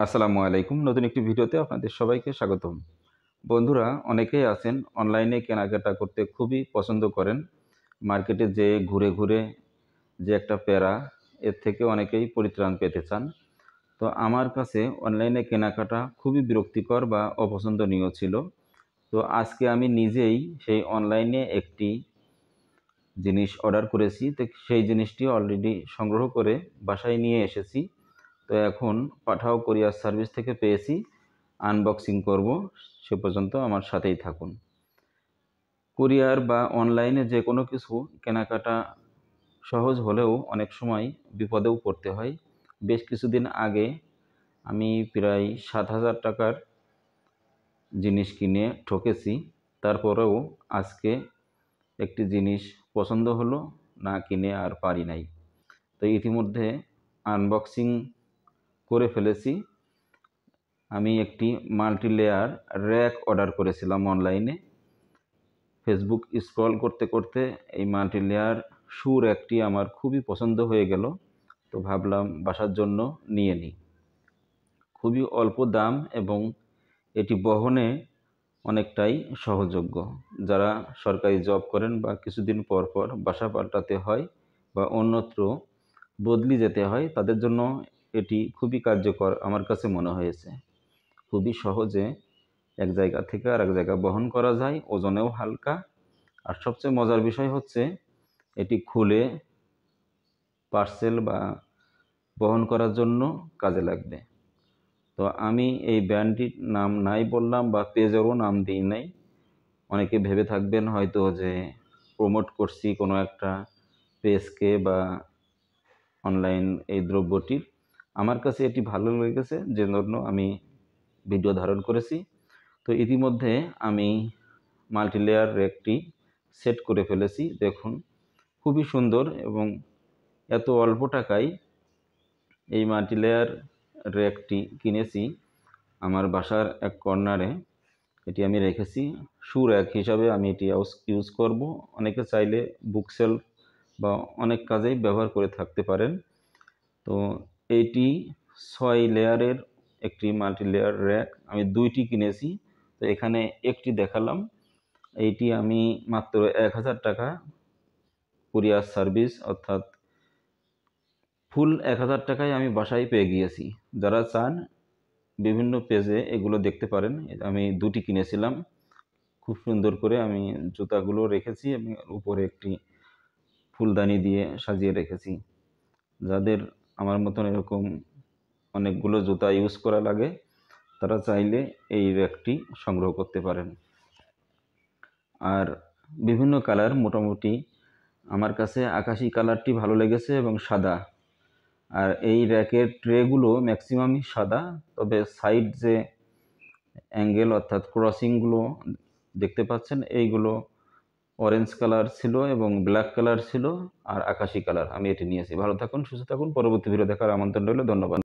আসসালামু আলাইকুম। নতুন একটি ভিডিওতে আপনাদের সবাইকে স্বাগতম। বন্ধুরা, অনেকেই আছেন অনলাইনে কেনাকাটা করতে খুবই পছন্দ করেন। মার্কেটে যে ঘুরে ঘুরে যে একটা প্যারা, এর থেকে অনেকেই পরিত্রাণ পেতে চান। তো আমার কাছে অনলাইনে কেনাকাটা খুবই বিরক্তিকর বা অপছন্দনীয় ছিল। তো আজকে আমি নিজেই সেই অনলাইনে একটি জিনিস অর্ডার করেছি। তো সেই জিনিসটি অলরেডি সংগ্রহ করে বাসায় নিয়ে এসেছি। তো এখন পাঠাও কোরিয়ার সার্ভিস থেকে পেয়েছি। আনবক্সিং করব, সে পর্যন্ত আমার সাথেই থাকুন। কুরিয়ার বা অনলাইনে যে কোনো কিছু কেনাকাটা সহজ হলেও অনেক সময় বিপদেও পড়তে হয়। বেশ কিছুদিন আগে আমি প্রায় সাত হাজার টাকার জিনিস কিনে ঠকেছি। তারপরেও আজকে একটি জিনিস পছন্দ হলো, না কিনে আর পারি নাই। তো ইতিমধ্যে আনবক্সিং করে ফেলেছি। আমি একটি মাল্টি লেয়ার র্যাক অর্ডার করেছিলাম অনলাইনে ফেসবুক স্ক্রল করতে করতে এই মাল্টি লেয়ার শু র্যাকটি আমার খুবই পছন্দ হয়ে গেল, তো ভাবলাম বাসার জন্য নিয়ে নিই। খুবই অল্প দাম এবং এটি বহনে অনেকটাই সহযোগ্য। যারা সরকারি জব করেন বা কিছুদিন পর পর বাসা পাল্টাতে হয় বা অন্যত্র বদলি যেতে হয়, তাদের জন্য এটি খুবই কার্যকর আমার কাছে মনে হয়েছে। খুবই সহজে এক জায়গা থেকে আর এক জায়গা বহন করা যায়, ওজনেও হালকা। আর সবচেয়ে মজার বিষয় হচ্ছে, এটি খুলে পার্সেল বা বহন করার জন্য কাজে লাগবে। তো আমি এই ব্র্যান্ডটির নাম নাই বললাম বা পেজেরও নাম দিই নাই। অনেকে ভেবে থাকবেন হয়তো যে প্রমোট করছি কোনো একটা পেজকে বা অনলাইন এই দ্রব্যটির। আমার কাছে এটি ভালো লেগেছে যে জন্য আমি ভিডিও ধারণ করেছি। তো ইতিমধ্যে আমি মাল্টিলেয়ার রেকটি সেট করে ফেলেছি, দেখুন। খুবই সুন্দর এবং এত অল্প টাকায় এই মাল্টিলেয়ার র্যাকটি কিনেছি আমার বাসার এক কর্নারে এটি আমি রেখেছি। শু র্যাক হিসাবে আমি এটি ইউজ করব। অনেকে চাইলে বুকসেল বা অনেক কাজেই ব্যবহার করে থাকতে পারেন। তো এইটি ছয় লেয়ারের একটি মাল্টি লেয়ার র্যাক আমি দুইটি কিনেছি, তো এখানে একটি দেখালাম। এইটি আমি মাত্র এক হাজার টাকা কুরিয়ার সার্ভিস অর্থাৎ ফুল এক হাজার টাকায় আমি বাসায় পেয়ে গিয়েছি। যারা চান, বিভিন্ন পেজে এগুলো দেখতে পারেন। আমি দুটি কিনেছিলাম। খুব সুন্দর করে আমি জুতাগুলো রেখেছি এবং উপরে একটি ফুলদানি দিয়ে সাজিয়ে রেখেছি। যাদের আমার মতন এরকম অনেকগুলো জুতা ইউজ করা লাগে, তারা চাইলে এই র্যাকটি সংগ্রহ করতে পারেন। আর বিভিন্ন কালার মোটামুটি আমার কাছে আকাশি কালারটি ভালো লেগেছে এবং সাদা। আর এই র্যাকের ট্রেগুলো ম্যাক্সিমামই সাদা, তবে সাইড যে অ্যাঙ্গেল অর্থাৎ ক্রসিংগুলো দেখতে পাচ্ছেন, এইগুলো অরেঞ্জ কালার ছিল এবং ব্ল্যাক কালার ছিল আর আকাশি কালার আমি এটি নিয়েছি। ভালো থাকুন, সুস্থ থাকুন, পরবর্তী ভিডিও দেখার আমন্ত্রণ রইল, ধন্যবাদ।